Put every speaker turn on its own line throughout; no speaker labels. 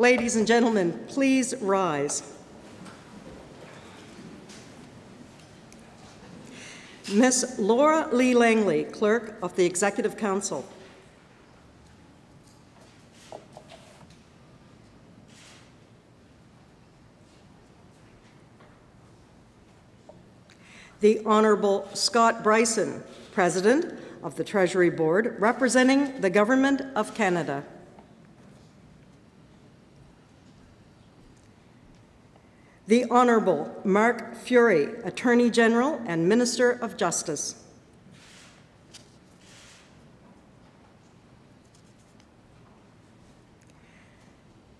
Ladies and gentlemen, please rise. Miss Laura Lee Langley, Clerk of the Executive Council. The Honorable Scott Brison, President of the Treasury Board, representing the Government of Canada. The Honorable Mark Furey, Attorney General and Minister of Justice.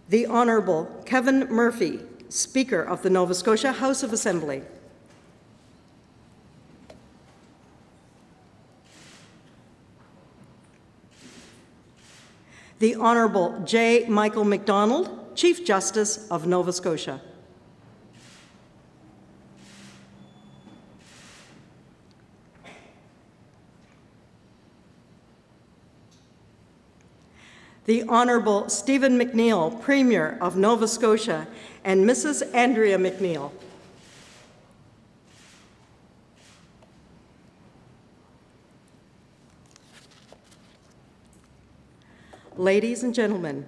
The Honorable Kevin Murphy, Speaker of the Nova Scotia House of Assembly. The Honorable J. Michael MacDonald, Chief Justice of Nova Scotia. The Honourable Stephen McNeil, Premier of Nova Scotia, and Mrs. Andrea McNeil. Ladies and gentlemen,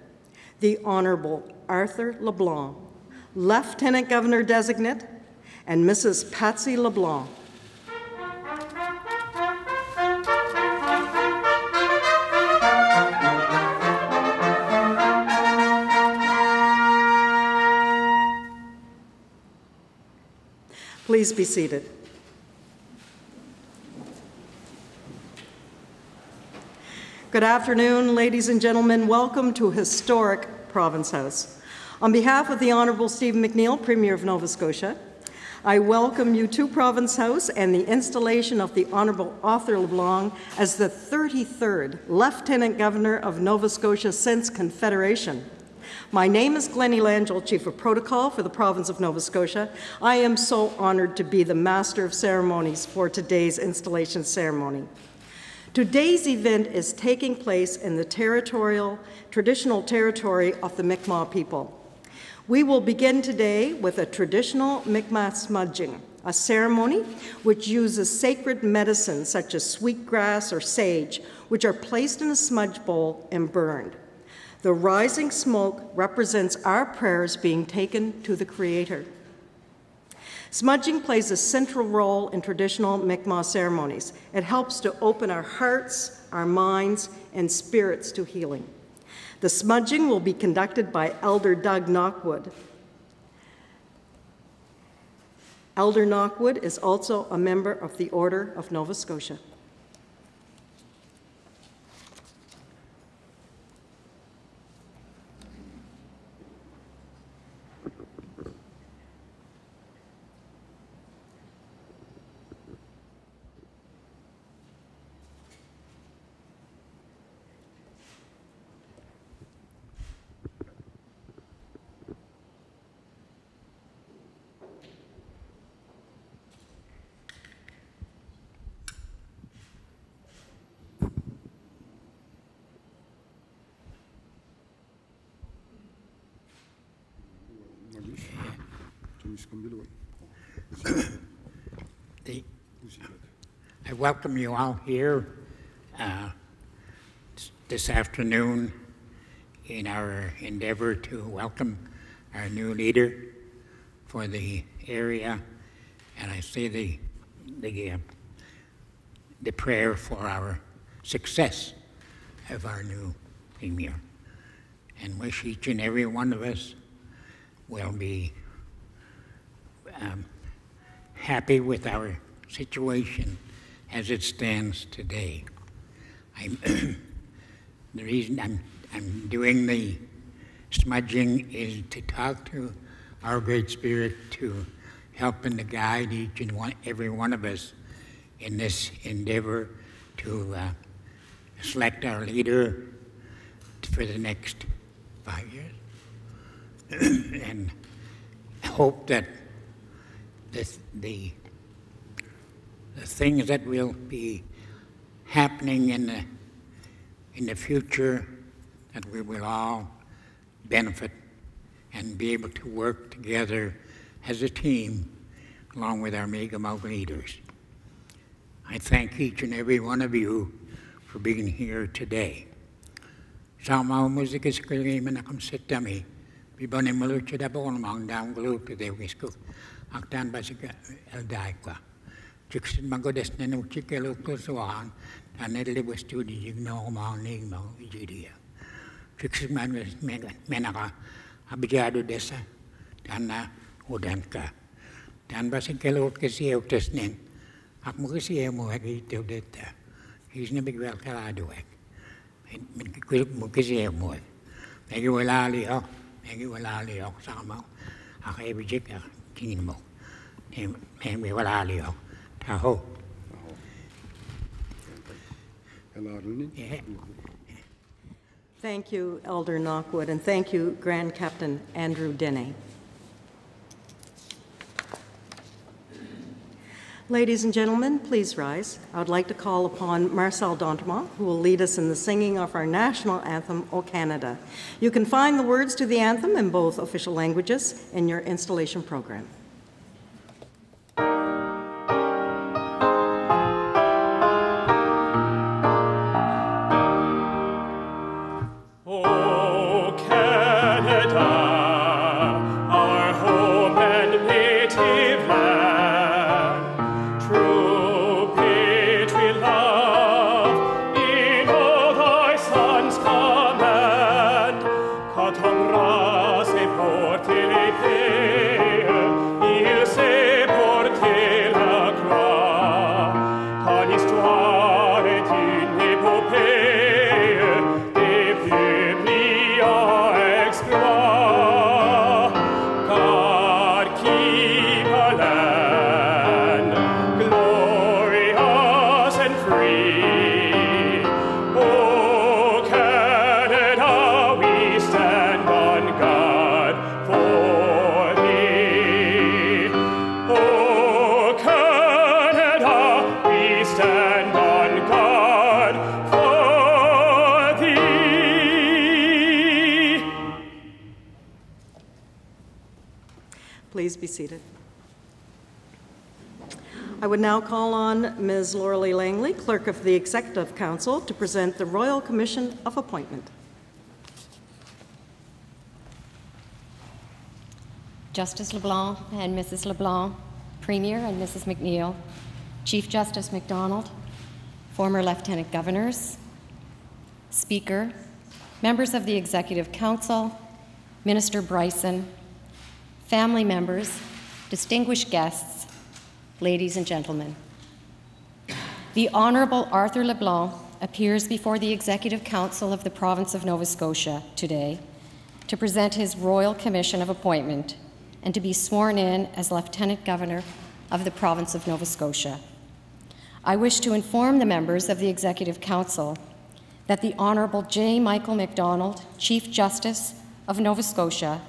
the Honourable Arthur LeBlanc, Lieutenant Governor Designate, and Mrs. Patsy LeBlanc. Please be seated. Good afternoon, ladies and gentlemen. Welcome to historic Province House. On behalf of the Honourable Stephen McNeil, Premier of Nova Scotia, I welcome you to Province House and the installation of the Honourable Arthur LeBlanc as the 33rd Lieutenant Governor of Nova Scotia since Confederation. My name is Glennie Langille, Chief of Protocol for the province of Nova Scotia. I am so honored to be the Master of Ceremonies for today's installation ceremony. Today's event is taking place in the territorial, traditional territory of the Mi'kmaq people. We will begin today with a traditional Mi'kmaq smudging, a ceremony which uses sacred medicines such as sweetgrass or sage, which are placed in a smudge bowl and burned. The rising smoke represents our prayers being taken to the Creator. Smudging plays a central role in traditional Mi'kmaq ceremonies. It helps to open our hearts, our minds, and spirits to healing. The smudging will be conducted by Elder Doug Knockwood. Elder Knockwood is also a member of the Order of Nova Scotia.
The, I welcome you all here uh, this afternoon in our endeavor to welcome our new leader for the area, and I say the the uh, the prayer for our success of our new premier, and wish each and every one of us will be um, happy with our situation as it stands today. The reason I'm, I'm doing the smudging is to talk to our Great Spirit to help and to guide each and one, every one of us in this endeavor to uh, select our leader for the next five years. and hope that the, the, the things that will be happening in the, in the future that we will all benefit and be able to work together as a team along with our Mi'kmaq leaders. I thank each and every one of you for being here today. Wisku. Aktan basika el daikwa. Jiksin mangodes nenu chikelo kusuan. Anedle was to the igno mang ning mang vijidia. Jiksin man was menaka. Abijado desa. Dana udanka. Dan basikelo kasi euktes nen. Ak mo kasi emo hagi teudeta. He's never well kaladuek. Mình cứ một cái gì mùi. Để cái wala li ho. Để cái wala li ho sa mo. Ak ay bijik ak kinin mo. Em em wala li ho. Ta ho. Yeah.
Thank you, Elder Knockwood, and thank you, Grand Captain Andrew Denny. Ladies and gentlemen, please rise. I would like to call upon Marcel D'Entremont, who will lead us in the singing of our national anthem, O Canada. You can find the words to the anthem in both official languages in your installation program. Seated. I would now call on Ms. Lauralee Langley, Clerk of the Executive Council, to present the Royal Commission of Appointment.
Justice LeBlanc and Mrs. LeBlanc, Premier and Mrs. McNeil, Chief Justice MacDonald, former Lieutenant Governors, Speaker, members of the Executive Council, Minister Brison, family members, distinguished guests, ladies and gentlemen. The Honorable Arthur LeBlanc appears before the Executive Council of the Province of Nova Scotia today to present his Royal Commission of Appointment and to be sworn in as Lieutenant Governor of the Province of Nova Scotia. I wish to inform the members of the Executive Council that the Honorable J. Michael MacDonald, Chief Justice of Nova Scotia,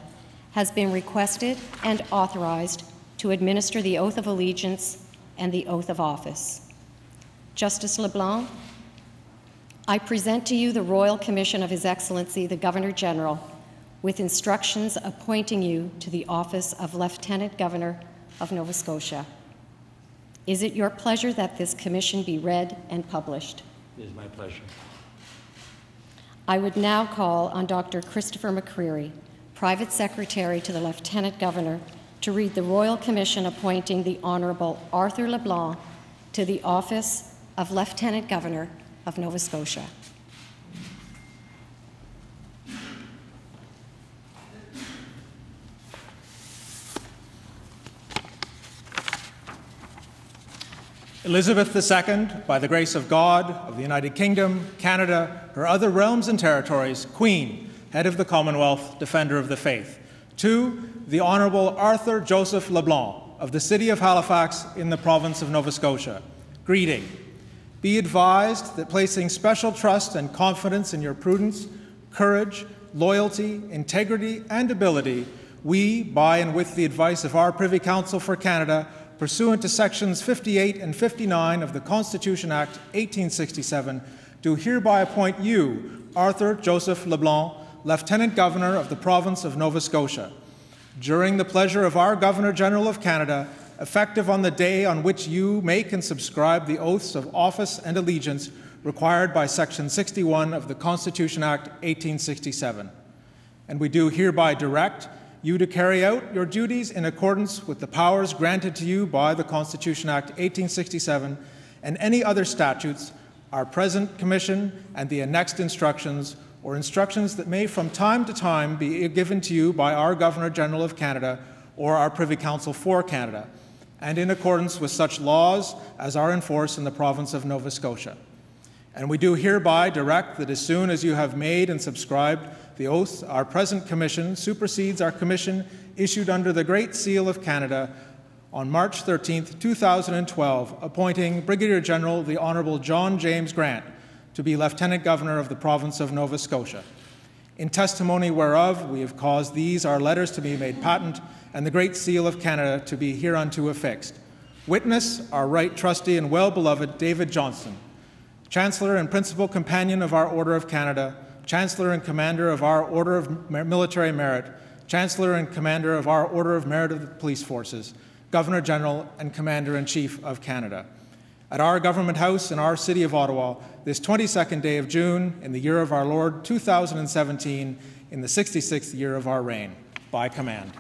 has been requested and authorized to administer the oath of allegiance and the oath of office. Justice LeBlanc, I present to you the Royal Commission of His Excellency the Governor General with instructions appointing you to the office of Lieutenant Governor of Nova Scotia. Is it your pleasure that this commission be read and published?
It is my pleasure.
I would now call on Dr. Christopher McCreery, Private Secretary to the Lieutenant Governor, to read the Royal Commission appointing the Honorable Arthur LeBlanc to the office of Lieutenant Governor of Nova Scotia.
Elizabeth II, by the grace of God, of the United Kingdom, Canada, her other realms and territories, Queen, Head of the Commonwealth, Defender of the Faith. Two, the Honourable Arthur Joseph LeBlanc, of the City of Halifax in the Province of Nova Scotia. Greeting. Be advised that placing special trust and confidence in your prudence, courage, loyalty, integrity, and ability, we, by and with the advice of our Privy Council for Canada, pursuant to sections 58 and 59 of the Constitution Act 1867, do hereby appoint you, Arthur Joseph LeBlanc, Lieutenant Governor of the Province of Nova Scotia. during the pleasure of our Governor General of Canada, effective on the day on which you make and subscribe the oaths of office and allegiance required by Section 61 of the Constitution Act 1867. And we do hereby direct you to carry out your duties in accordance with the powers granted to you by the Constitution Act 1867 and any other statutes, our present commission, and the annexed instructions or instructions that may from time to time be given to you by our Governor General of Canada or our Privy Council for Canada, and in accordance with such laws as are in force in the province of Nova Scotia. And we do hereby direct that as soon as you have made and subscribed the oath, our present commission supersedes our commission issued under the Great Seal of Canada on March 13, 2012, appointing Brigadier General the Honourable John James Grant to be Lieutenant Governor of the province of Nova Scotia. In testimony whereof, we have caused these our letters to be made patent and the Great Seal of Canada to be hereunto affixed. Witness, our right trustee and well beloved David Johnston, Chancellor and Principal Companion of our Order of Canada, Chancellor and Commander of our Order of Military Merit, Chancellor and Commander of our Order of Merit of the Police Forces, Governor General and Commander in Chief of Canada. At our Government House in our city of Ottawa, this 22nd day of June, in the year of our Lord 2017, in the 66th year of our reign, by command.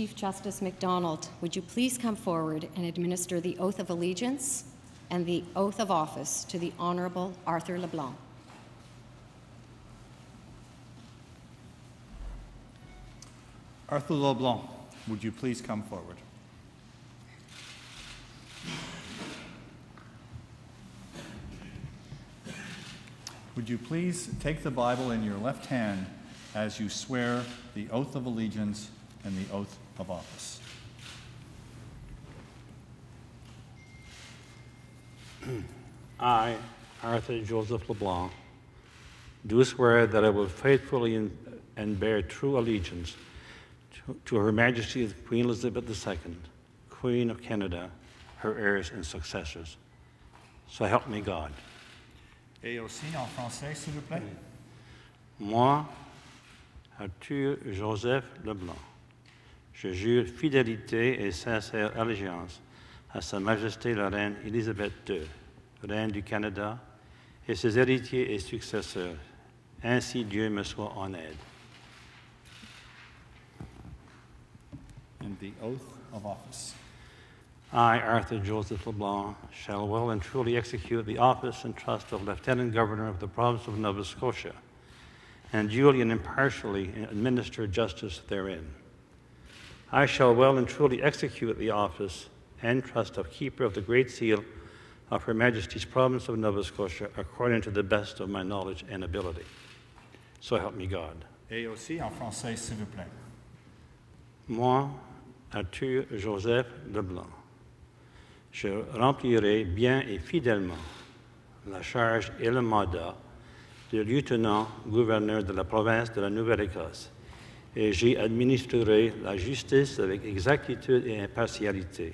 Chief Justice MacDonald, would you please come forward and administer the oath of allegiance and the oath of office to the Honorable Arthur LeBlanc?
Arthur LeBlanc, would you please come forward? Would you please take the Bible in your left hand as you swear the oath of allegiance and the oath of office?
I, Arthur Joseph LeBlanc, do swear that I will faithfully and, and bear true allegiance to, to Her Majesty Queen Elizabeth II, Queen of Canada, her heirs and successors. So help me God.
Et aussi en français, s'il vous plaît.
Moi, Arthur Joseph Leblanc, je jure fidélité et sincère allégeance à Sa Majesté la Reine Élisabeth II, Reine du Canada, et ses héritiers et successeurs. Ainsi Dieu me soit en aide.
And the oath of office.
I, Arthur Joseph LeBlanc, shall well and truly execute the office and trust of Lieutenant Governor of the province of Nova Scotia, and duly and impartially administer justice therein. I shall well and truly execute the office and trust of Keeper of the Great Seal of Her Majesty's province of Nova Scotia according to the best of my knowledge and ability. So help me God.
Et aussi en français, s'il vous plaît.
Moi, Arthur Joseph Leblanc, je remplirai bien et fidèlement la charge et le mandat de lieutenant-gouverneur de la province de la Nouvelle-Écosse et j'y administrerai la justice avec exactitude et impartialité.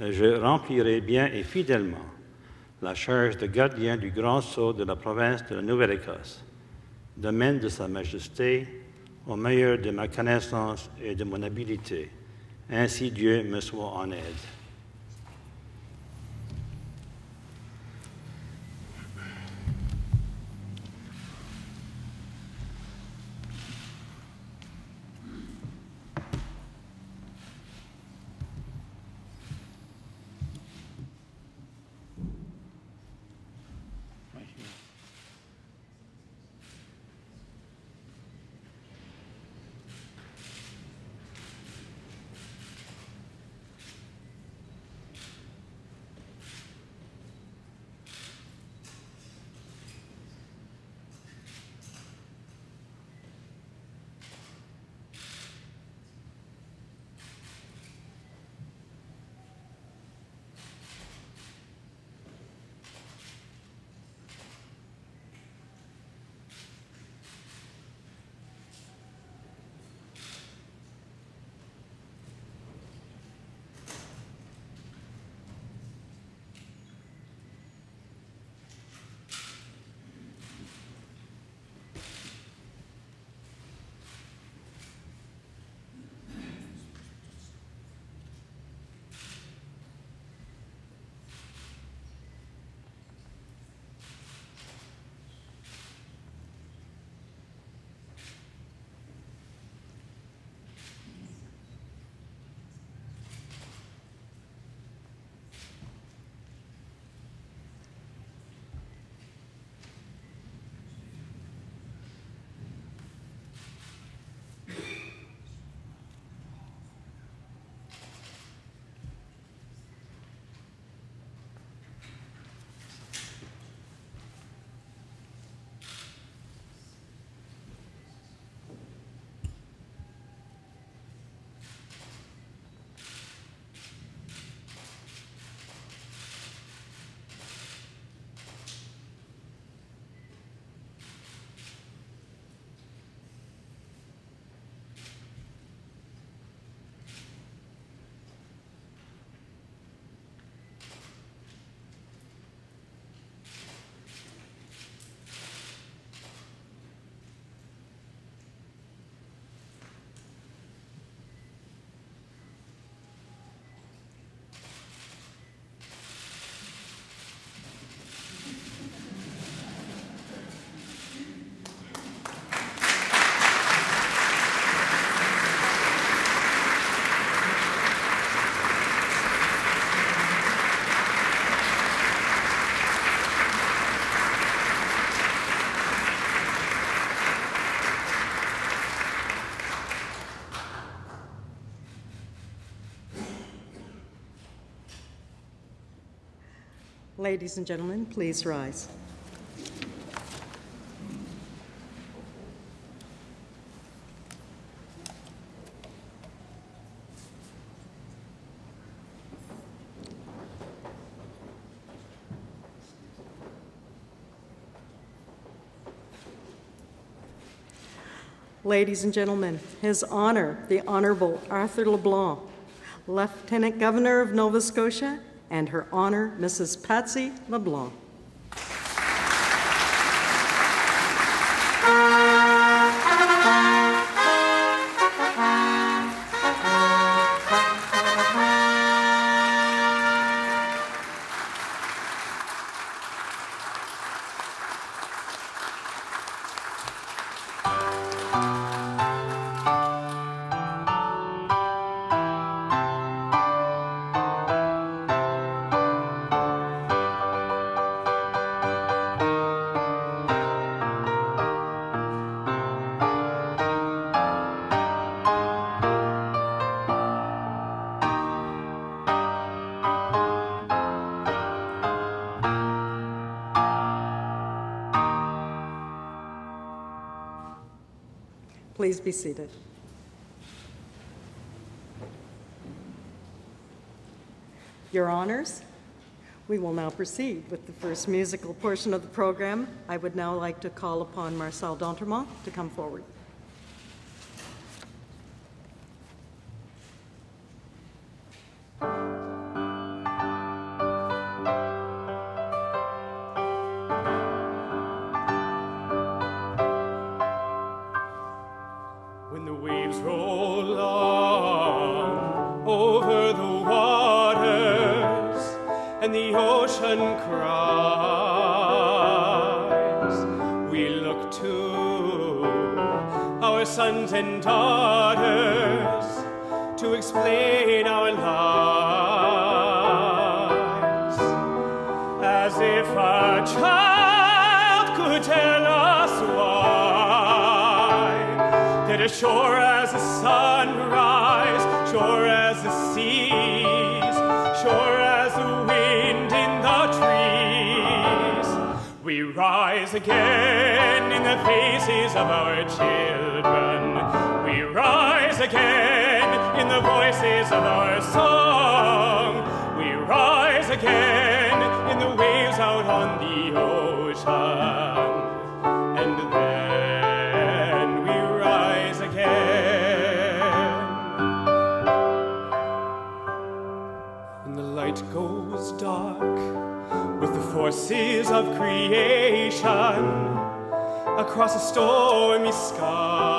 Je remplirai bien et fidèlement la charge de gardien du grand sceau de la province de la Nouvelle-Écosse, domaine de Sa Majesté, au meilleur de ma connaissance et de mon habileté. Ainsi Dieu me soit en aide.
Ladies and gentlemen, please rise. Ladies and gentlemen, His Honor, the Honorable Arthur LeBlanc, Lieutenant Governor of Nova Scotia, and Her Honor, Mrs. Patsy LeBlanc. Please be seated. Your Honors, we will now proceed with the first musical portion of the program. I would now like to call upon Marcel D'Entremont to come forward.
And daughters to explain our lives. As if a child could tell us why. That as sure as the sunrise, sure as the seas, sure as the wind in the trees, we rise again in the faces of our children. The voices of our song. We rise again in the waves out on the ocean. And then we rise again. When the light goes dark with the forces of creation across a stormy sky,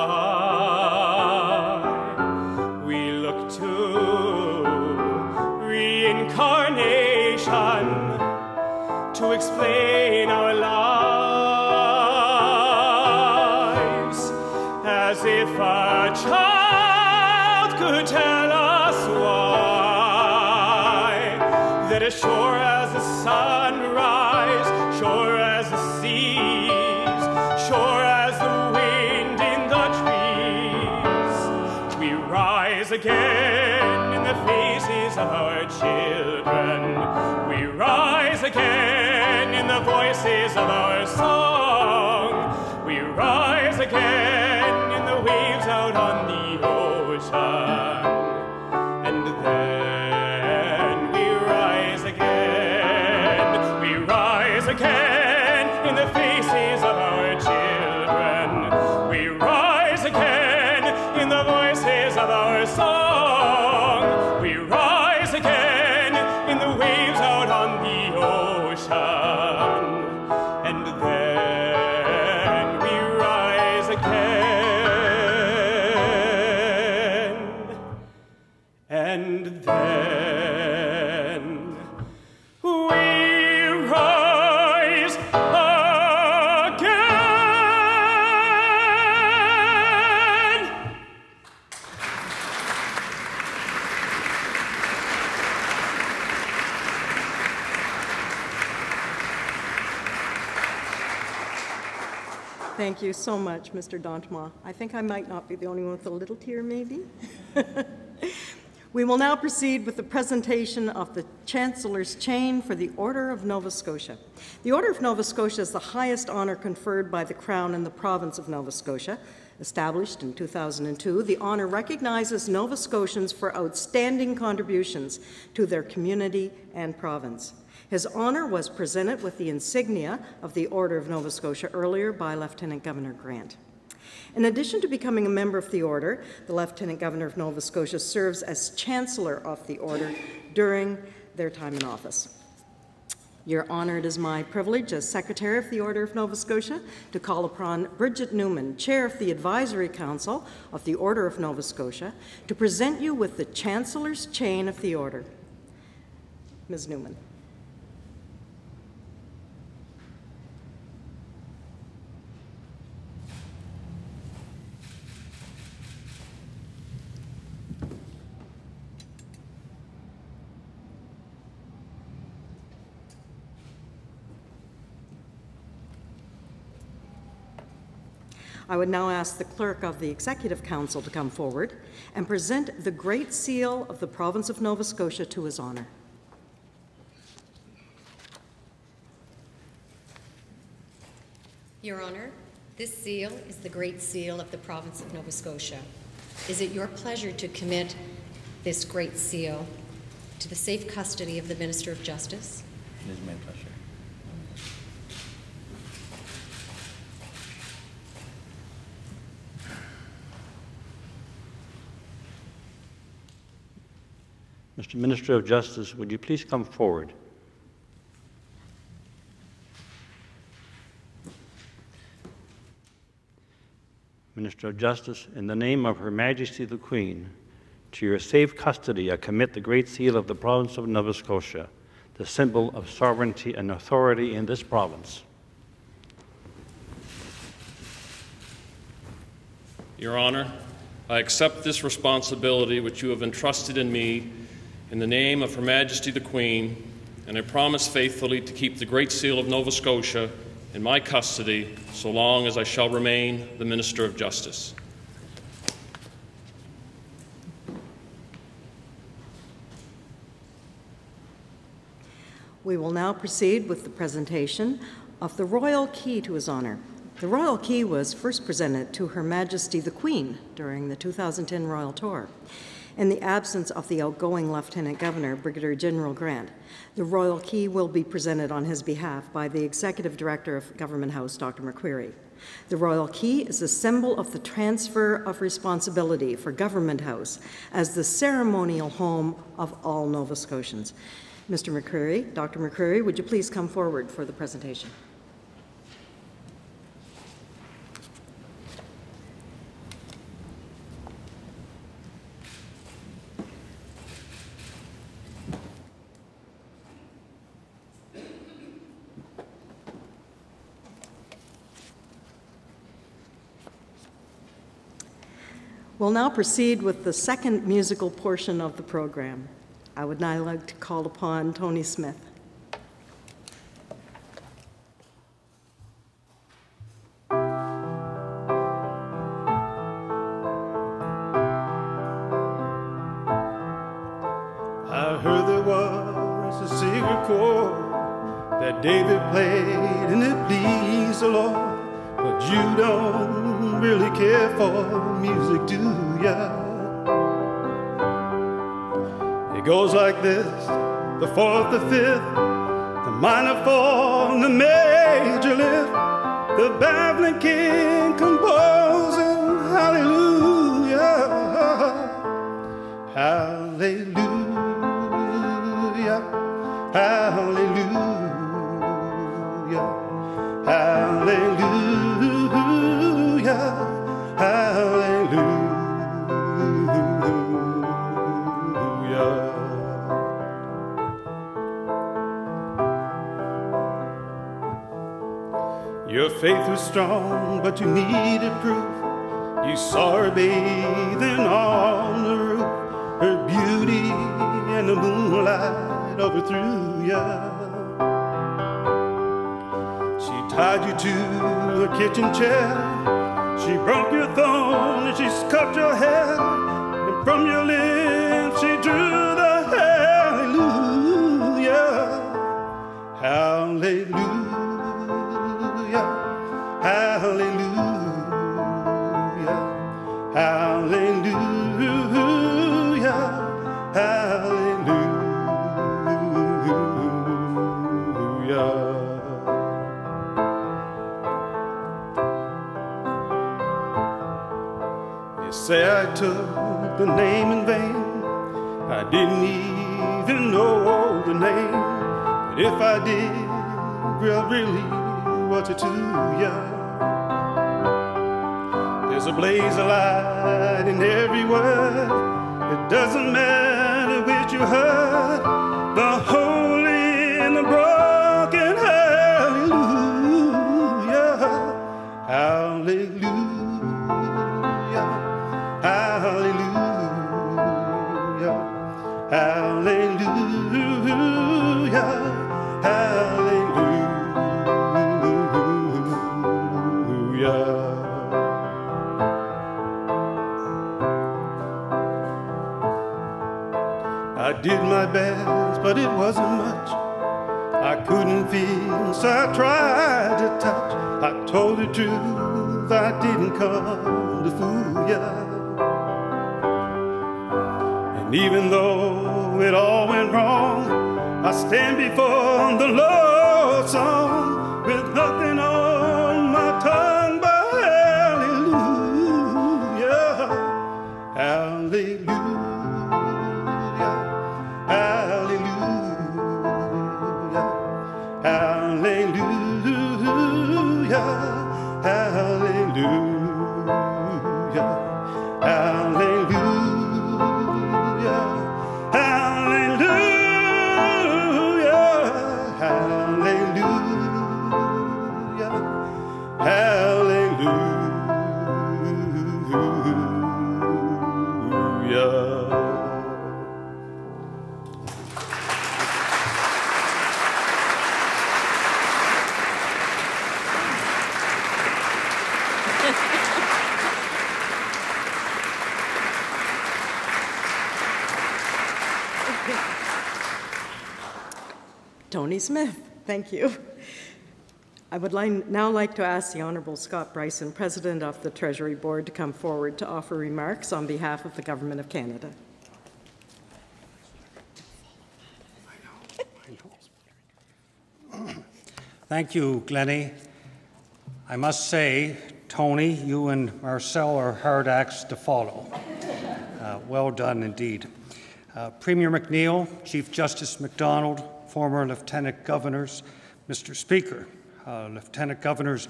sure as the sunrise, sure as the seas, sure as the wind in the trees, we rise again in the faces of our children. We rise again in the voices of our song. We rise again
you so much, Mr. D'Entremont. I think I might not be the only one with a little tear, maybe. We will now proceed with the presentation of the Chancellor's Chain for the Order of Nova Scotia. The Order of Nova Scotia is the highest honor conferred by the Crown in the province of Nova Scotia. Established in 2002, the honor recognizes Nova Scotians for outstanding contributions to their community and province. His honor was presented with the insignia of the Order of Nova Scotia earlier by Lieutenant Governor Grant. In addition to becoming a member of the Order, the Lieutenant Governor of Nova Scotia serves as Chancellor of the Order during their time in office. Your Honor, it is my privilege as Secretary of the Order of Nova Scotia to call upon Bridget Newman, Chair of the Advisory Council of the Order of Nova Scotia, to present you with the Chancellor's Chain of the Order. Ms. Newman. I would now ask the clerk of the Executive Council to come forward and present the Great Seal of the Province of Nova Scotia to his honor.
Your Honor, this seal is the Great Seal of the Province of Nova Scotia. Is it your pleasure to commit this Great Seal to the safe custody of the Minister of Justice?
It is my pleasure.
Mr. Minister of Justice, would you please come forward? Minister of Justice, in the name of Her Majesty the Queen, to your safe custody I commit the Great Seal of the Province of Nova Scotia, the symbol of sovereignty and authority in this province.
Your Honor, I accept this responsibility which you have entrusted in me in the name of Her Majesty the Queen, and I promise faithfully to keep the Great Seal of Nova Scotia in my custody so long as I shall remain the Minister of Justice.
We will now proceed with the presentation of the Royal Key to his honor. The Royal Key was first presented to Her Majesty the Queen during the 2010 Royal Tour. In the absence of the outgoing Lieutenant Governor, Brigadier General Grant, the Royal Key will be presented on his behalf by the Executive Director of Government House, Dr. McCreery. The Royal Key is a symbol of the transfer of responsibility for Government House as the ceremonial home of all Nova Scotians. Mr. McCreery, Dr. McCreery, would you please come forward for the presentation? We'll now proceed with the second musical portion of the program. I would now like to call upon Tony Smith.
I
took the name in vain. I didn't even know the name, but if I did, well, really, what's it to ya? There's a blaze of light in every word. It doesn't matter which you heard. But it wasn't much. I couldn't feel, so I tried to touch. I told the truth, I didn't come to fool ya. And even though it all went wrong, I stand before the Lord's song with nothing
Tony Smith, thank you. I would now like to ask the Honourable Scott Brison, President of the Treasury Board, to come forward to offer remarks on behalf of the Government of Canada.
Thank you, Glennie. I must say, Tony, you and Marcel are hard acts to follow. Uh, well done indeed. Uh, Premier McNeil, Chief Justice MacDonald, former Lieutenant Governors, Mr. Speaker, uh, Lieutenant Governors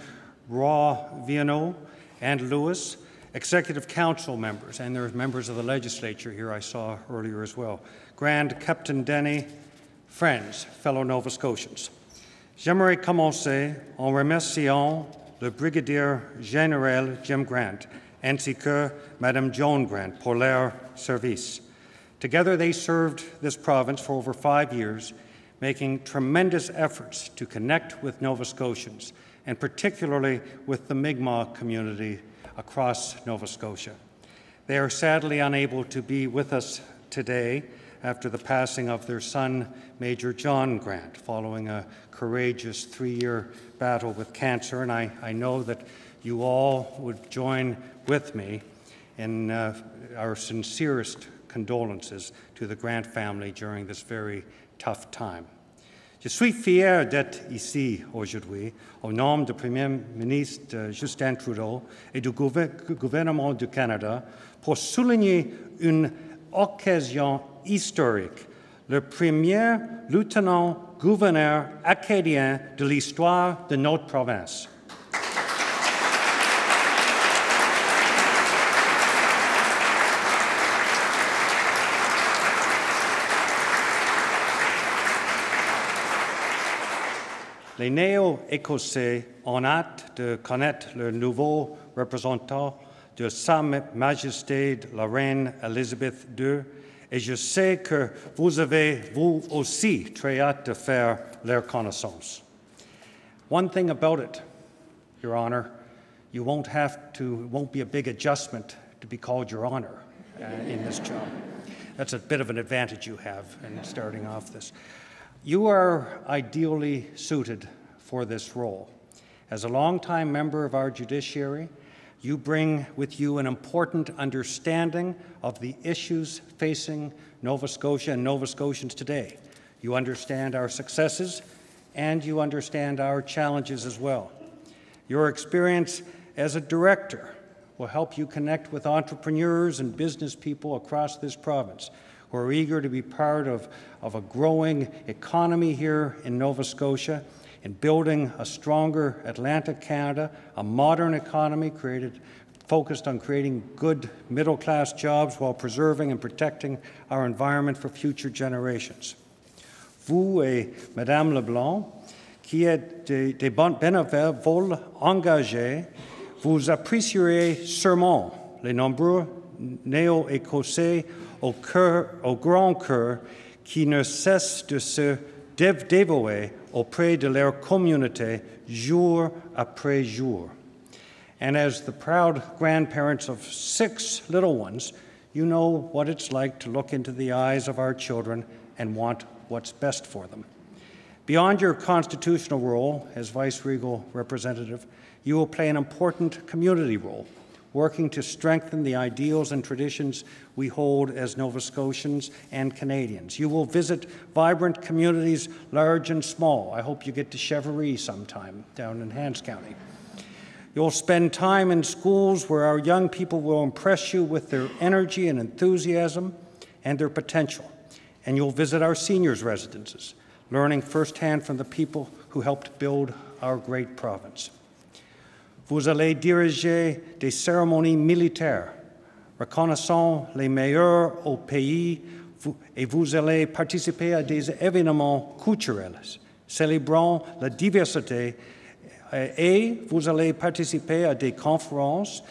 Roy, Vienneau, and Lewis, Executive Council members, and there are members of the legislature here I saw earlier as well, Grand Captain Denny, friends, fellow Nova Scotians. J'aimerais commencer en remerciant le brigadier général Jim Grant ainsi que Madame Joan Grant pour leur service. Together, they served this province for over five years, making tremendous efforts to connect with Nova Scotians, and particularly with the Mi'kmaq community across Nova Scotia. They are sadly unable to be with us today after the passing of their son, Major John Grant, following a courageous three year battle with cancer. And I, I know that you all would join with me in uh, our sincerest condolences to the Grant family during this very tough time. Je suis fier d'être ici aujourd'hui au nom du Premier ministre euh, Justin Trudeau et du gouver- gouvernement du Canada pour souligner une occasion historique, le premier lieutenant-gouverneur acadien de l'histoire de notre province. Les néo-écossais ont hâte de connaître le nouveau représentant de Sa Majesté la Reine Elizabeth II et je sais que vous avez, vous aussi, très hâte de faire leur connaissance. One thing about it, Your Honor, you won't have to, it won't be a big adjustment to be called Your Honor uh, in this job. That's a bit of an advantage you have in starting off this. You are ideally suited for this role. As a longtime member of our judiciary, you bring with you an important understanding of the issues facing Nova Scotia and Nova Scotians today. You understand our successes and you understand our challenges as well. Your experience as a director will help you connect with entrepreneurs and business people across this province who are eager to be part of, of a growing economy here in Nova Scotia in building a stronger Atlantic Canada, a modern economy created focused on creating good middle class jobs while preserving and protecting our environment for future generations. Vous et Madame Leblanc, qui êtes des, des bénévoles engagés, vous apprécierez sûrement les nombreux néo-écossais au, au grand cœur qui ne cessent de se dévouer auprès de leur communauté jour après jour. And as the proud grandparents of six little ones, you know what it's like to look into the eyes of our children and want what's best for them. Beyond your constitutional role as vice regal representative, you will play an important community role, working to strengthen the ideals and traditions we hold as Nova Scotians and Canadians. You will visit vibrant communities, large and small. I hope you get to Cheverie sometime down in Hants County. You'll spend time in schools where our young people will impress you with their energy and enthusiasm and their potential. And you'll visit our seniors' residences, learning firsthand from the people who helped build our great province. Vous allez diriger des cérémonies militaires, reconnaissant les meilleurs au pays, et vous allez participer à des événements culturels, célébrant la diversité et vous allez participer à des conférences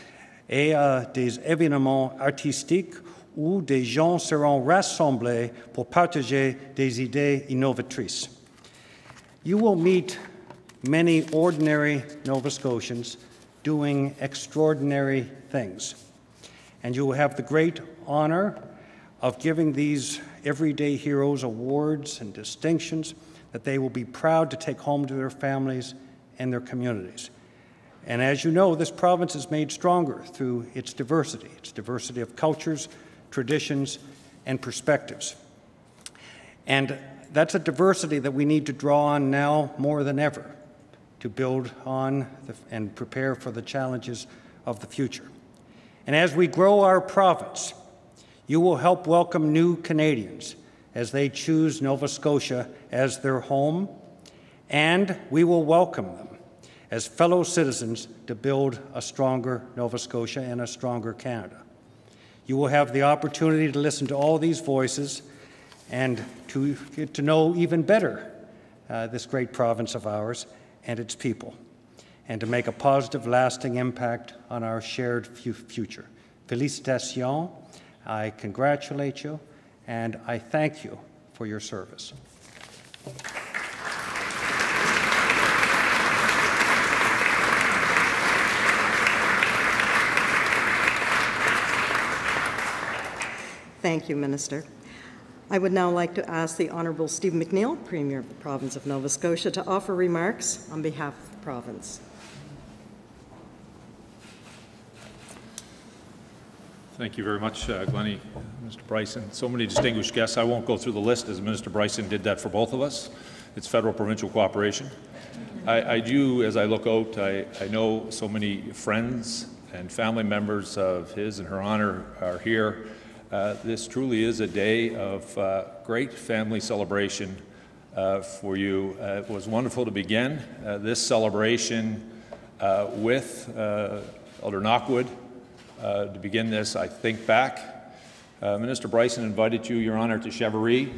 et à des événements artistiques où des gens seront rassemblés pour partager des idées innovatrices. You will meet many ordinary Nova Scotians doing extraordinary things. And you will have the great honor of giving these everyday heroes awards and distinctions that they will be proud to take home to their families and their communities. And as you know, this province is made stronger through its diversity, its diversity of cultures, traditions, and perspectives. And that's a diversity that we need to draw on now more than ever to build on the, and prepare for the challenges of the future. And as we grow our province, you will help welcome new Canadians as they choose Nova Scotia as their home, and we will welcome them as fellow citizens to build a stronger Nova Scotia and a stronger Canada. You will have the opportunity to listen to all these voices and to get to know even better uh, this great province of ours and its people, and to make a positive, lasting impact on our shared future. Félicitations. I congratulate you, and I thank you for your service.
Thank you, Minister. I would now like to ask the Honourable Steve McNeil, Premier of the Province of Nova Scotia, to offer remarks on behalf of the province.
Thank you very much, uh, Glennie, Mr. Brison. So many distinguished guests. I won't go through the list as Minister Brison did that for both of us. It's federal-provincial cooperation. I, I, do, as I look out, I, I know so many friends and family members of his and her honor are here. Uh, this truly is a day of uh, great family celebration uh, for you. Uh, it was wonderful to begin uh, this celebration with Elder Knockwood. to begin this, I think back. Minister Brison invited you, Your Honor, to Cheverie.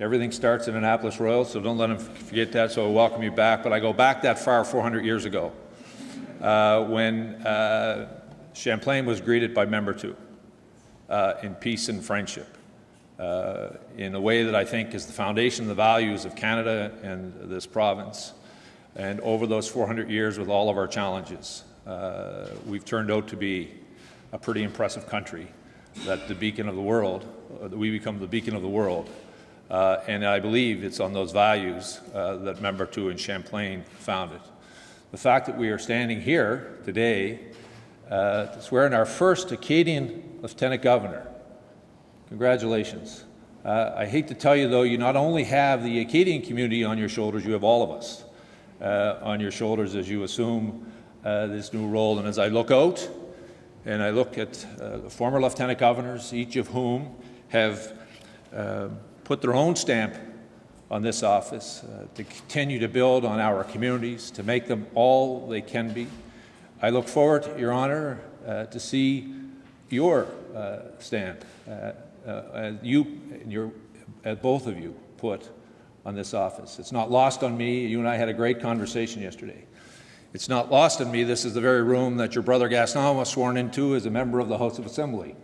Everything starts in Annapolis Royal, so don't let him forget that, so I welcome you back. But I go back that far 400 years ago when Champlain was greeted by Membertou uh, in peace and friendship. Uh, in a way that I think is the foundation of the values of Canada and this province. And over those 400 years, with all of our challenges, uh, we've turned out to be a pretty impressive country. That the beacon of the world, uh, that we become the beacon of the world. Uh, and I believe it's on those values uh, that Membertou in Champlain founded. The fact that we are standing here today uh, to swear in our first Acadian Lieutenant Governor. Congratulations. Uh, I hate to tell you, though, you not only have the Acadian community on your shoulders, you have all of us uh, on your shoulders as you assume uh, this new role. And as I look out and I look at uh, the former lieutenant governors, each of whom have uh, put their own stamp on this office uh, to continue to build on our communities, to make them all they can be. I look forward, Your Honor, to see your uh, stamp, uh, uh, you and your, both of you put on this office. It's not lost on me. You and I had a great conversation yesterday. It's not lost on me. This is the very room that your brother Gaston was sworn into as a member of the House of Assembly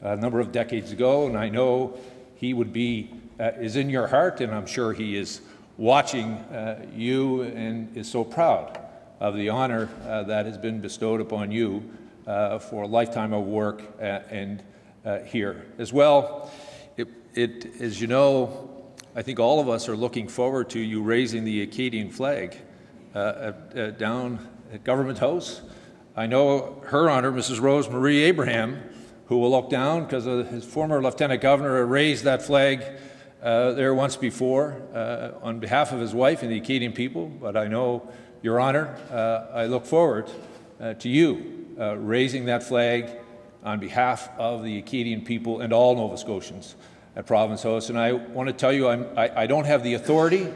a number of decades ago, and I know he would be uh, is in your heart, and I'm sure he is watching uh, you and is so proud of the honor uh, that has been bestowed upon you for a lifetime of work uh, and uh, here as well. It, it, as you know, I think all of us are looking forward to you raising the Acadian flag down at Government House. I know her honor, Mrs. Rose Marie Abraham, who will look down because his former lieutenant governor raised that flag uh, there once before uh, on behalf of his wife and the Acadian people. But I know, Your Honor, uh, I look forward uh, to you uh, raising that flag on behalf of the Acadian people and all Nova Scotians at Province House. And I want to tell you, I'm, I, I don't have the authority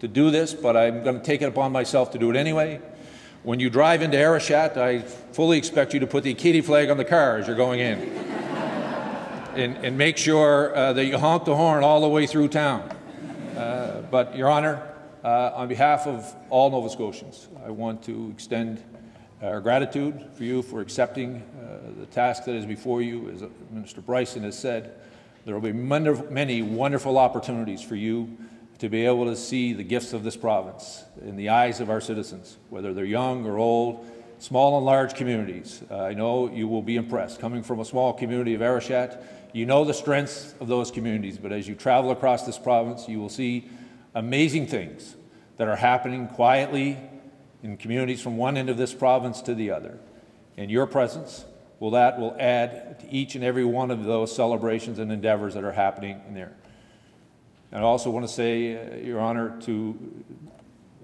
to do this, but I'm going to take it upon myself to do it anyway. When you drive into Arichat, I fully expect you to put the Acadian flag on the car as you're going in. and, and, make sure uh, that you honk the horn all the way through town. Uh, but, Your Honor, uh, on behalf of all Nova Scotians, I want to extend our gratitude for you for accepting uh, the task that is before you. As Minister Brison has said, there will be many wonderful opportunities for you to be able to see the gifts of this province in the eyes of our citizens, whether they're young or old, small and large communities. Uh, I know you will be impressed. Coming from a small community of Arichat, you know the strengths of those communities, but as you travel across this province, you will see amazing things that are happening quietly in communities from one end of this province to the other. And your presence will that will add to each and every one of those celebrations and endeavors that are happening in there. And I also want to say, uh, Your Honor, to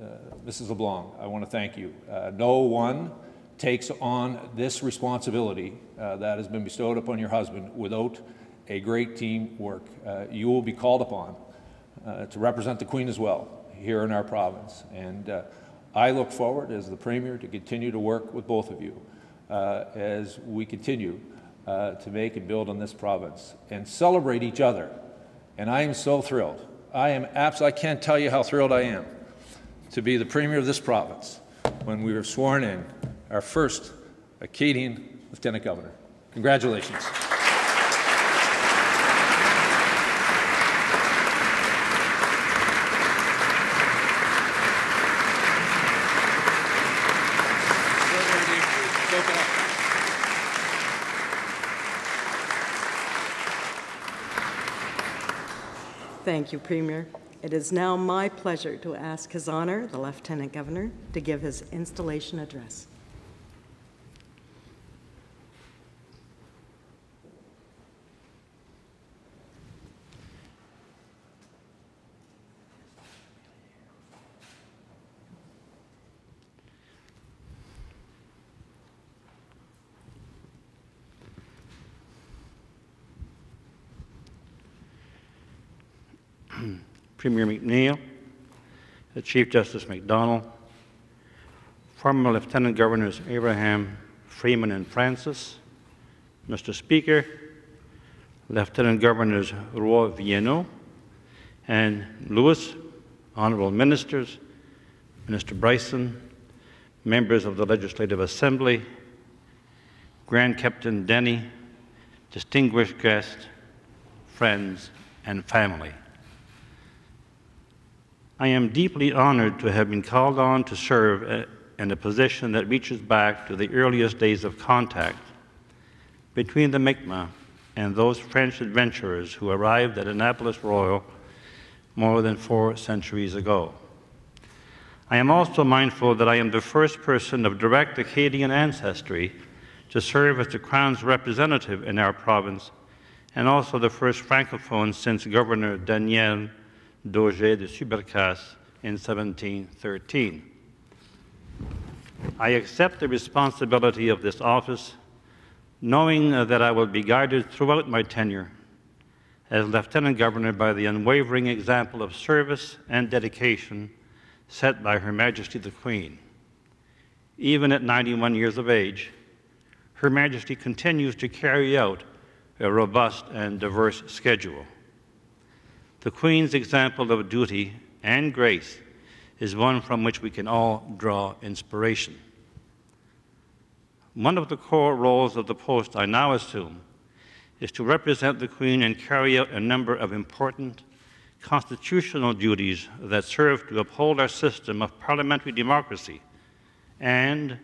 uh, Mrs. LeBlanc, I want to thank you. Uh, no one takes on this responsibility uh, that has been bestowed upon your husband without a great team work. Uh, you will be called upon uh, to represent the Queen as well here in our province. And I look forward, as the Premier, to continue to work with both of you uh, as we continue uh, to make and build on this province and celebrate each other and I am so thrilled. I am absolutely, I can't tell you how thrilled I am to be the Premier of this province when we were sworn in our first Acadian Lieutenant Governor. Congratulations.
Thank you, Premier. It is now my pleasure to ask His Honor, the Lieutenant Governor, to give his installation address.
Premier McNeil, Chief Justice MacDonald, former Lieutenant Governors Abraham, Freeman, and Francis, Mr. Speaker, Lieutenant Governors Roy Vienneau and Lewis, Honorable Ministers, Minister Brison, members of the Legislative Assembly, Grand Captain Denny, distinguished guests, friends, and family. I am deeply honored to have been called on to serve in a position that reaches back to the earliest days of contact between the Mi'kmaq and those French adventurers who arrived at Annapolis Royal more than four centuries ago. I am also mindful that I am the first person of direct Acadian ancestry to serve as the Crown's representative in our province, and also the first Francophone since Governor Daniel d'Auger de Subercase in 1713. I accept the responsibility of this office knowing that I will be guided throughout my tenure as Lieutenant Governor by the unwavering example of service and dedication set by Her Majesty the Queen. Even at 91 years of age, Her Majesty continues to carry out a robust and diverse schedule. The Queen's example of duty and grace is one from which we can all draw inspiration. One of the core roles of the post I now assume is to represent the Queen and carry out a number of important constitutional duties that serve to uphold our system of parliamentary democracy and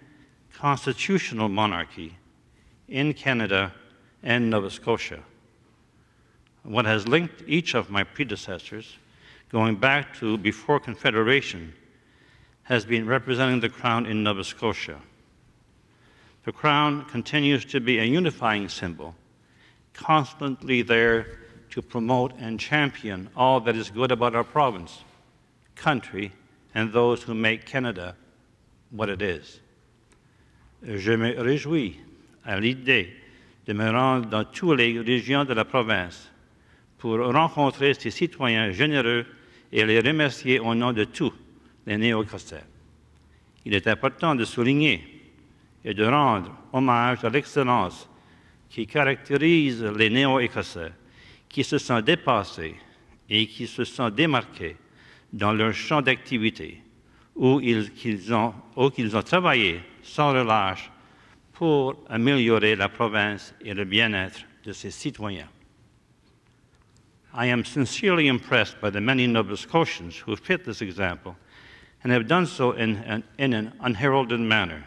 constitutional monarchy in Canada and Nova Scotia. What has linked each of my predecessors, going back to before Confederation, has been representing the Crown in Nova Scotia. The Crown continues to be a unifying symbol, constantly there to promote and champion all that is good about our province, country, and those who make Canada what it is. Je me réjouis à l'idée de me rendre dans toutes les régions de la province pour rencontrer ces citoyens généreux et les remercier au nom de tous les néo-écossais. Il est important de souligner et de rendre hommage à l'excellence qui caractérise les néo-écossais, qui se sont dépassés et qui se sont démarqués dans leur champ d'activité, où ils, ont, où qu'ils ont travaillé sans relâche pour améliorer la province et le bien-être de ses citoyens. I am sincerely impressed by the many Nova Scotians who fit this example and have done so in an, in an unheralded manner.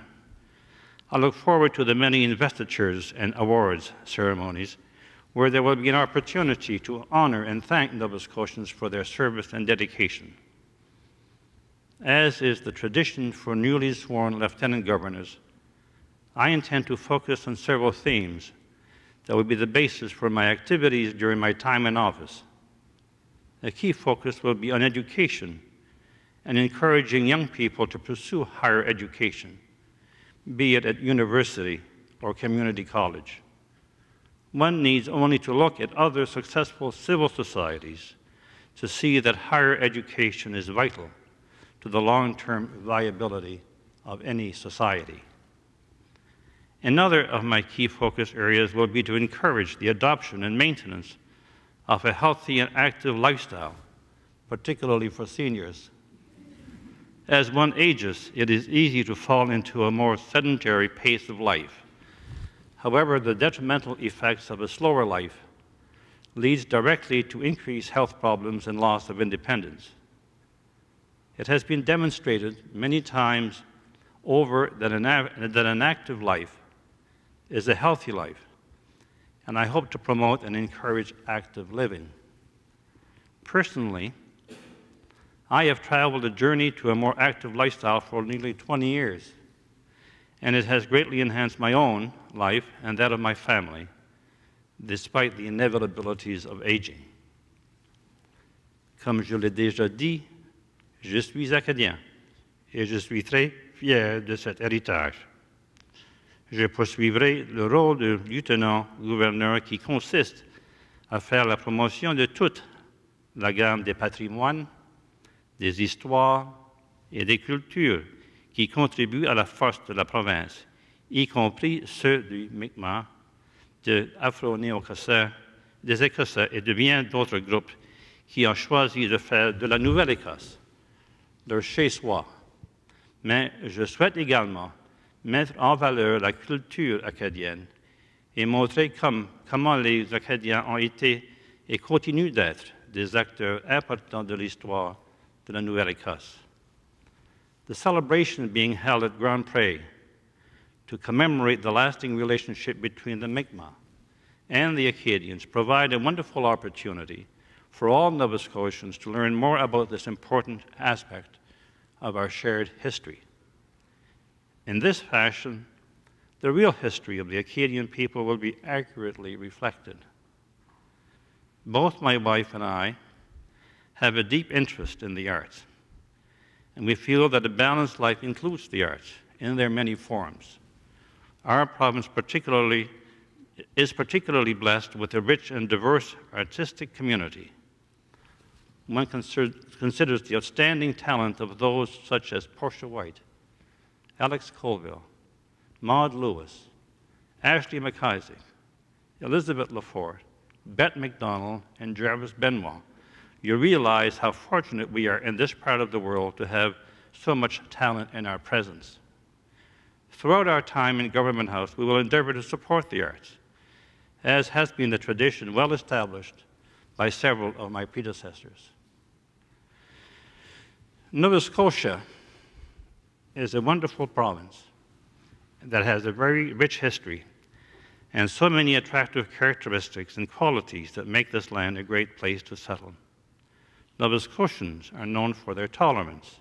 I look forward to the many investitures and awards ceremonies where there will be an opportunity to honor and thank Nova Scotians for their service and dedication. As is the tradition for newly sworn lieutenant governors, I intend to focus on several themes that will be the basis for my activities during my time in office. A key focus will be on education and encouraging young people to pursue higher education, be it at university or community college. One needs only to look at other successful civil societies to see that higher education is vital to the long term viability of any society. Another of my key focus areas will be to encourage the adoption and maintenance of a healthy and active lifestyle, particularly for seniors. As one ages, it is easy to fall into a more sedentary pace of life. However, the detrimental effects of a slower life leads directly to increased health problems and loss of independence. It has been demonstrated many times over that an, that an active life is a healthy life, and I hope to promote and encourage active living. Personally, I have traveled a journey to a more active lifestyle for nearly 20 years, and it has greatly enhanced my own life and that of my family, despite the inevitabilities of aging. Comme je l'ai déjà dit, je suis acadien et je suis très fier de cet héritage. Je poursuivrai le rôle de lieutenant-gouverneur qui consiste à faire la promotion de toute la gamme des patrimoines, des histoires et des cultures qui contribuent à la force de la province, y compris ceux du Mi'kmaq, de Afro-Néo-Écossais, des Écossais et de bien d'autres groupes qui ont choisi de faire de la Nouvelle-Écosse leur chez-soi. Mais je souhaite également mettre en valeur la culture acadienne et montrer comme, comment les Acadiens ont été et continuent d'être des acteurs importants de l'histoire de la Nouvelle-Écosse. The celebration being held at Grand Pré to commemorate the lasting relationship between the Mi'kmaq and the Acadians provide a wonderful opportunity for all Nova Scotians to learn more about this important aspect of our shared history. In this fashion, the real history of the Acadian people will be accurately reflected. Both my wife and I have a deep interest in the arts, and we feel that a balanced life includes the arts in their many forms. Our province particularly is particularly blessed with a rich and diverse artistic community. One consider, considers the outstanding talent of those such as Portia White, Alex Colville, Maud Lewis, Ashley MacIsaac, Elizabeth LeFort, Bette MacDonald, and Jarvis Benoit. You realize how fortunate we are in this part of the world to have so much talent in our presence. Throughout our time in Government House, we will endeavor to support the arts, as has been the tradition well established by several of my predecessors. Nova Scotia is a wonderful province that has a very rich history and so many attractive characteristics and qualities that make this land a great place to settle. Nova Scotians are known for their tolerance,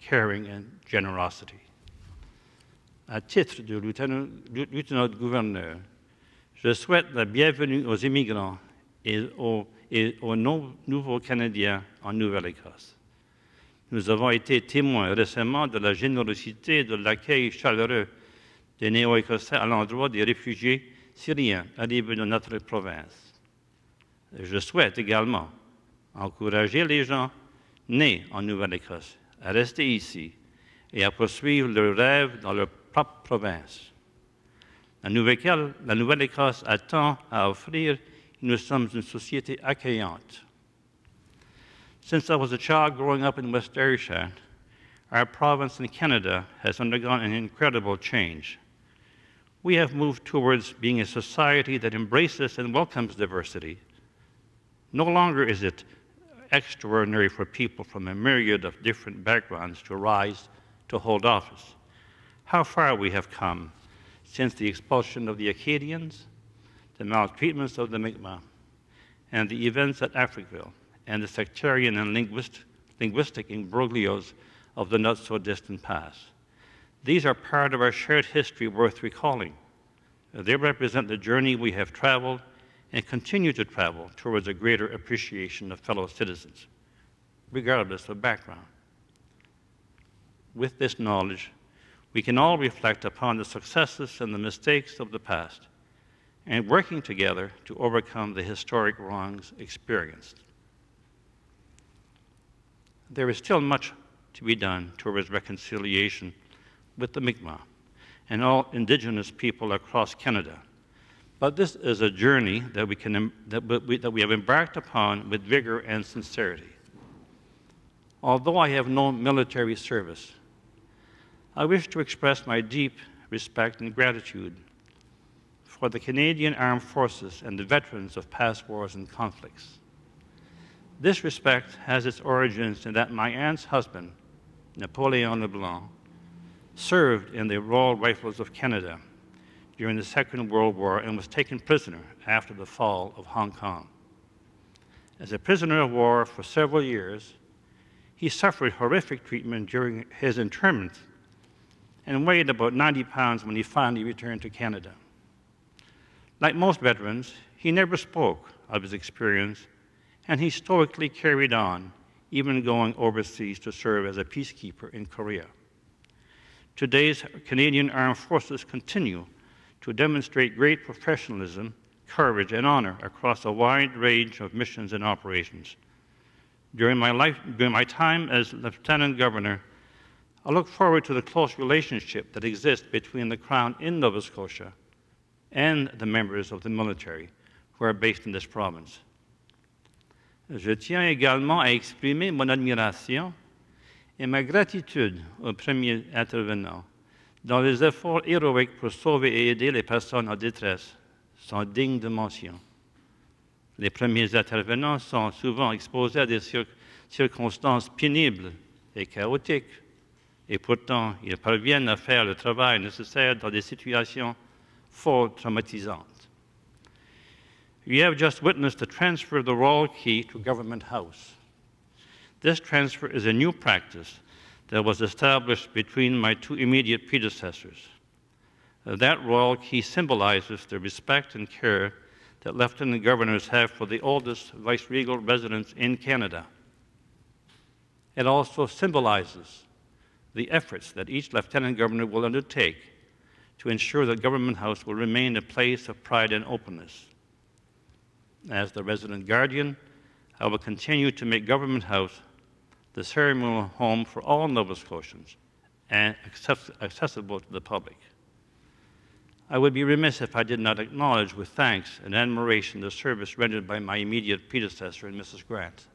caring, and generosity. À titre de lieutenant, lieutenant gouverneur, je souhaite la bienvenue aux immigrants et aux, et aux nouveaux Canadiens en Nouvelle-Écosse. Nous avons été témoins récemment de la générosité de l'accueil chaleureux des néo-écossais à l'endroit des réfugiés syriens arrivés dans notre province. Je souhaite également encourager les gens nés en Nouvelle-Écosse à rester ici et à poursuivre leurs rêves dans leur propre province. La Nouvelle-Écosse a tant à offrir nous sommes une société accueillante. Since I was a child growing up in West Arichat, our province in Canada has undergone an incredible change. We have moved towards being a society that embraces and welcomes diversity. No longer is it extraordinary for people from a myriad of different backgrounds to rise to hold office. How far we have come since the expulsion of the Acadians, the maltreatments of the Mi'kmaq, and the events at Africville and the sectarian and linguist, linguistic imbroglios of the not so distant past. These are part of our shared history worth recalling. They represent the journey we have traveled and continue to travel towards a greater appreciation of fellow citizens, regardless of background. With this knowledge, we can all reflect upon the successes and the mistakes of the past and working together to overcome the historic wrongs experienced there is still much to be done towards reconciliation with the Mi'kmaq and all Indigenous people across Canada. But this is a journey that we, can, that we, that we have embarked upon with vigor and sincerity. Although I have no military service, I wish to express my deep respect and gratitude for the Canadian Armed Forces and the veterans of past wars and conflicts. This respect has its origins in that my aunt's husband, Napoleon Leblanc, served in the Royal Rifles of Canada during the Second World War and was taken prisoner after the fall of Hong Kong. As a prisoner of war for several years, he suffered horrific treatment during his internment and weighed about 90 pounds when he finally returned to Canada. Like most veterans, he never spoke of his experience and he stoically carried on, even going overseas to serve as a peacekeeper in Korea. Today's Canadian Armed Forces continue to demonstrate great professionalism, courage, and honor across a wide range of missions and operations. During my, life, during my time as Lieutenant Governor, I look forward to the close relationship that exists between the Crown in Nova Scotia and the members of the military who are based in this province. Je tiens également à exprimer mon admiration et ma gratitude aux premiers intervenants dont les efforts héroïques pour sauver et aider les personnes en détresse sont dignes de mention. Les premiers intervenants sont souvent exposés à des circonstances pénibles et chaotiques, et pourtant ils parviennent à faire le travail nécessaire dans des situations fort traumatisantes. You have just witnessed the transfer of the royal key to Government House. This transfer is a new practice that was established between my two immediate predecessors. Uh, that royal key symbolizes the respect and care that lieutenant governors have for the oldest viceregal residence in Canada. It also symbolizes the efforts that each lieutenant governor will undertake to ensure that Government House will remain a place of pride and openness. As the resident guardian, I will continue to make Government House the ceremonial home for all Nova Scotians and accessible to the public. I would be remiss if I did not acknowledge with thanks and admiration the service rendered by my immediate predecessor and Mrs. Grant.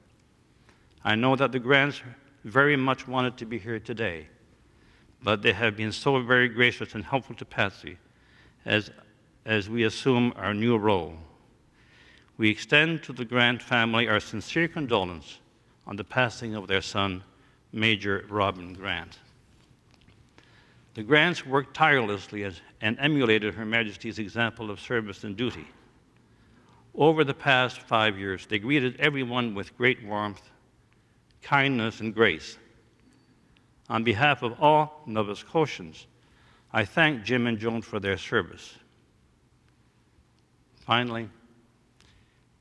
I know that the Grants very much wanted to be here today, but they have been so very gracious and helpful to Patsy as, as we assume our new role. We extend to the Grant family our sincere condolence on the passing of their son, Major Robin Grant. The Grants worked tirelessly as, and emulated Her Majesty's example of service and duty. Over the past five years, they greeted everyone with great warmth, kindness, and grace. On behalf of all Nova Scotians, I thank Jim and Joan for their service. Finally,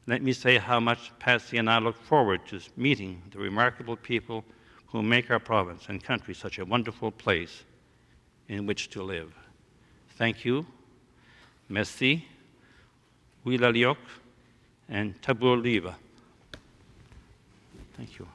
let me say how much Patsy and I look forward to meeting the remarkable people who make our province and country such a wonderful place in which to live. Thank you. Merci. Wela'lioq and Tapadh leibh. Thank you.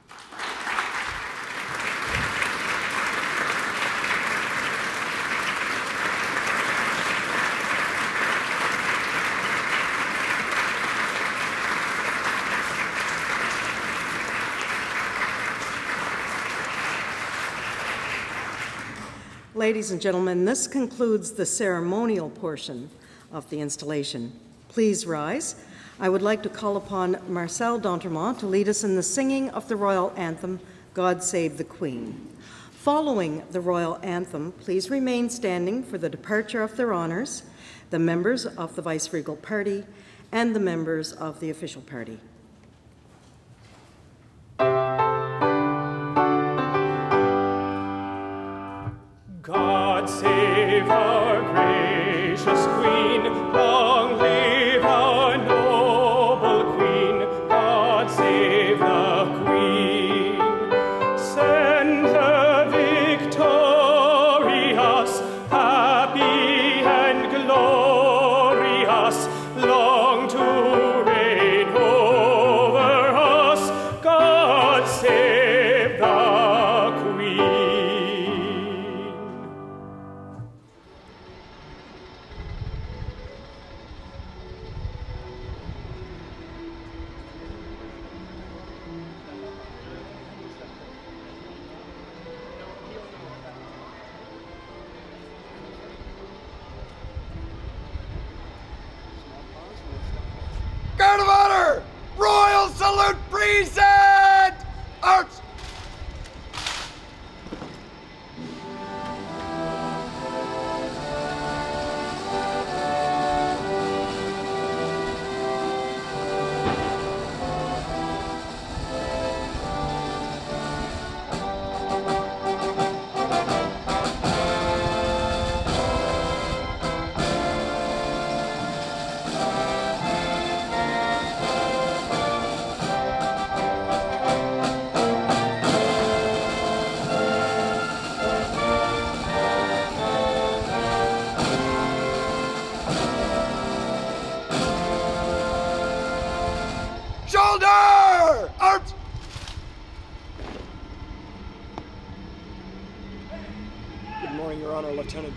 Ladies and gentlemen, this concludes the ceremonial portion of the installation. Please rise. I would like to call upon Marcel d'Entremont to lead us in the singing of the royal anthem, God Save the Queen. Following the royal anthem, please remain standing for the departure of their honors, the members of the vice-regal party, and the members of the official party.
Save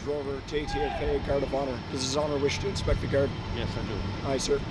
Drover, JTFA, Guard of Honor. Does His Honor wish to inspect the guard?
Yes, I do.
Aye, sir.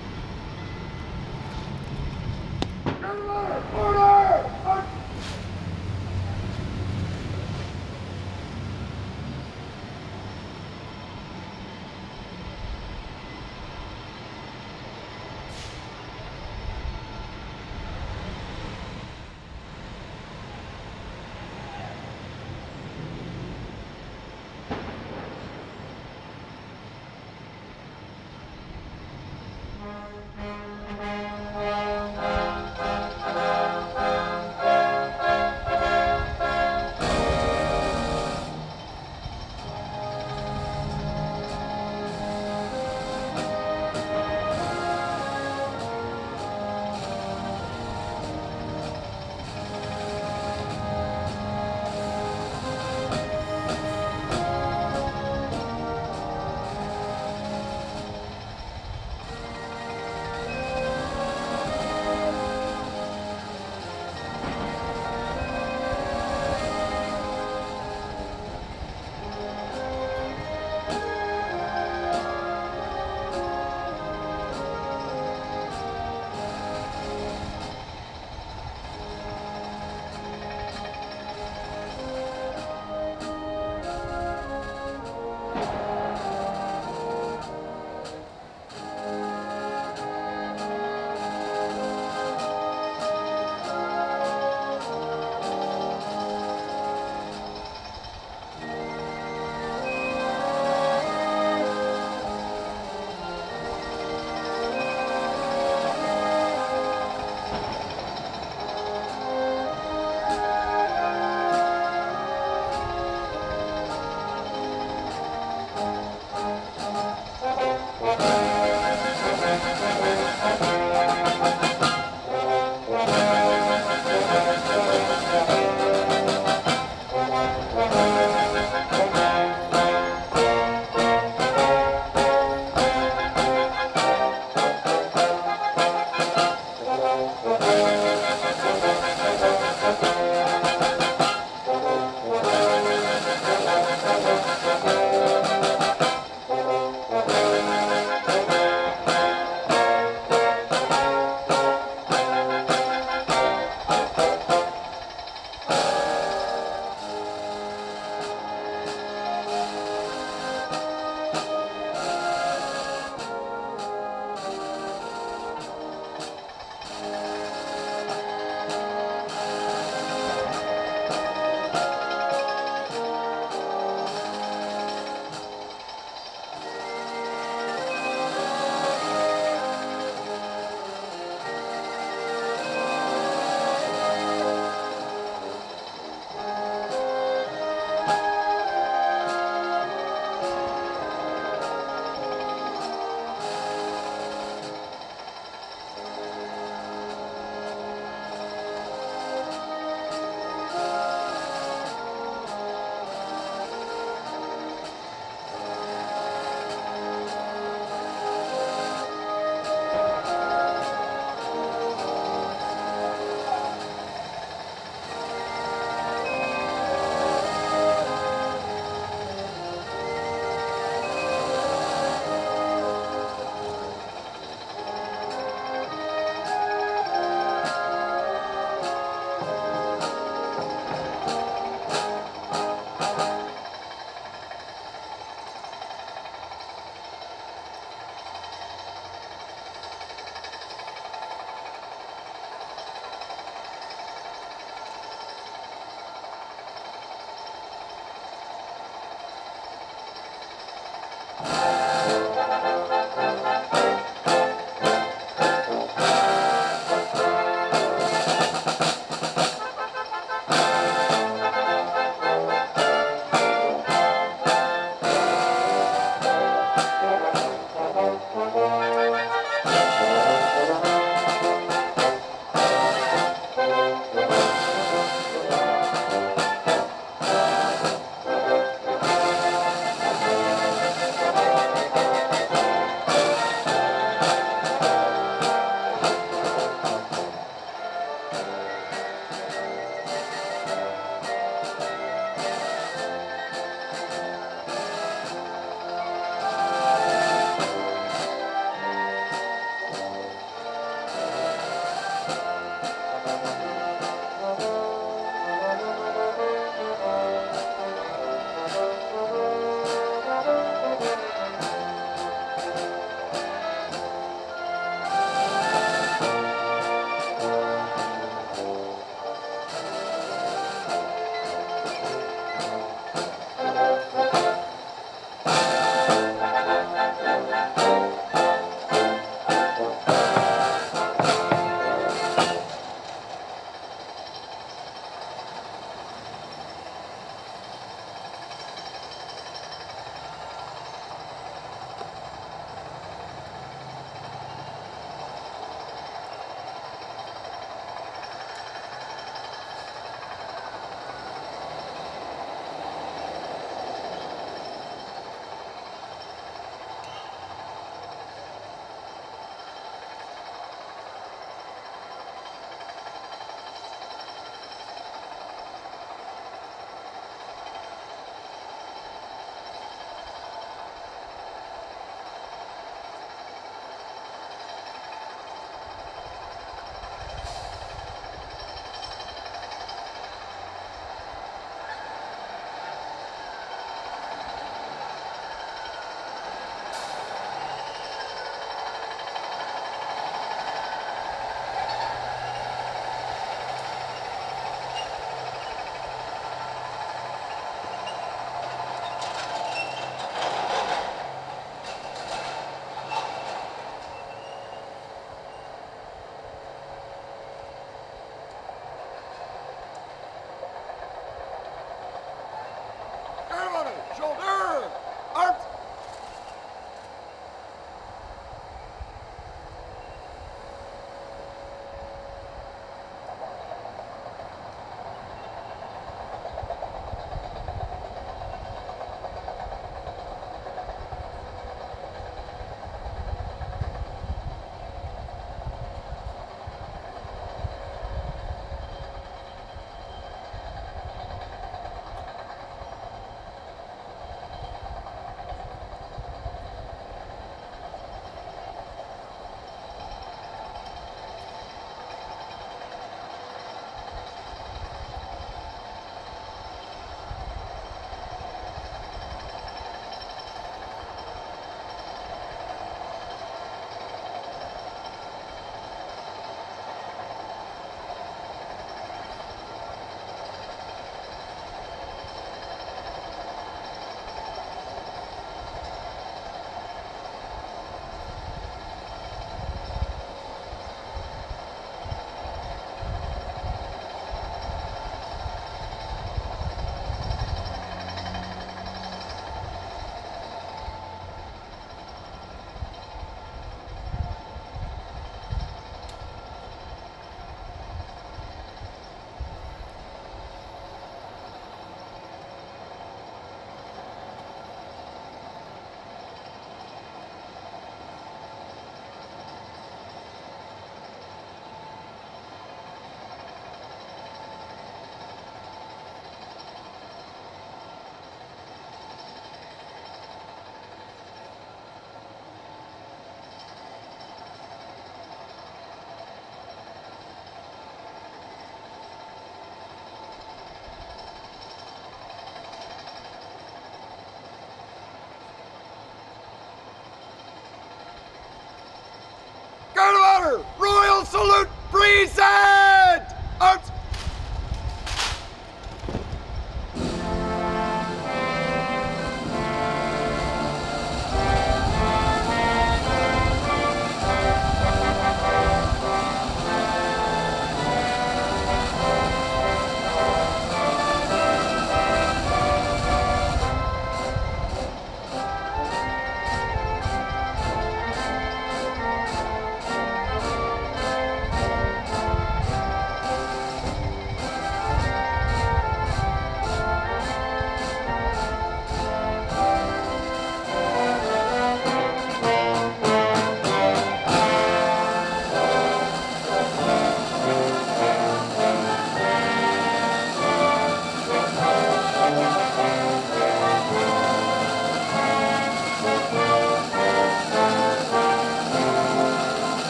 Royal Salute Present!